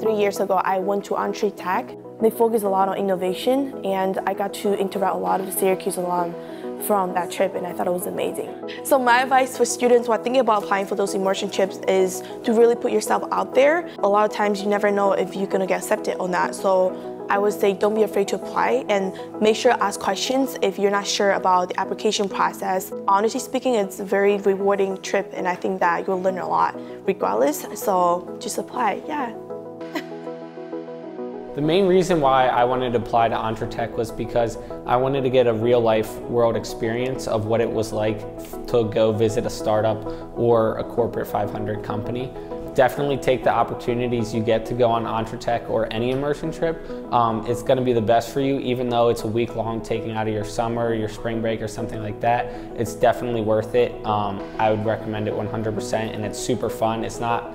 three years ago, I went to EntreTech. They focus a lot on innovation, and I got to interact a lot of Syracuse alum from that trip and I thought it was amazing. So my advice for students who are thinking about applying for those immersion trips is to really put yourself out there. A lot of times you never know if you're gonna get accepted or not. So I would say don't be afraid to apply and make sure to ask questions if you're not sure about the application process. Honestly speaking, it's a very rewarding trip and I think that you'll learn a lot regardless. So just apply, yeah. The main reason why I wanted to apply to EntreTech was because I wanted to get a real life world experience of what it was like to go visit a startup or a corporate 500 company. Definitely take the opportunities you get to go on EntreTech or any immersion trip. Um, it's going to be the best for you even though it's a week long taking out of your summer, your spring break or something like that. It's definitely worth it. Um, I would recommend it 100% and it's super fun. It's not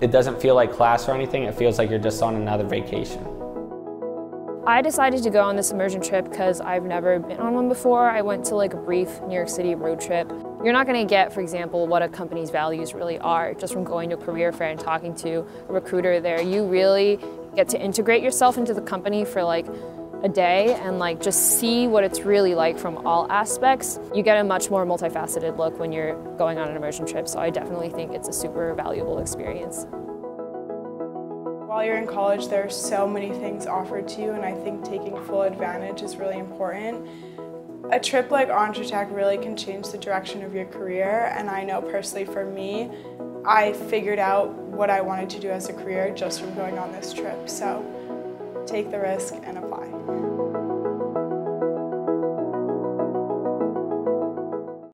it doesn't feel like class or anything, it feels like you're just on another vacation. I decided to go on this immersion trip because I've never been on one before. I went to like a brief New York City road trip. You're not going to get, for example, what a company's values really are just from going to a career fair and talking to a recruiter there. You really get to integrate yourself into the company for like a day and like just see what it's really like from all aspects. You get a much more multifaceted look when you're going on an immersion trip, so I definitely think it's a super valuable experience. While you're in college, there are so many things offered to you, and I think taking full advantage is really important. A trip like EntreTech really can change the direction of your career, and I know personally for me, I figured out what I wanted to do as a career just from going on this trip. So take the risk and apply.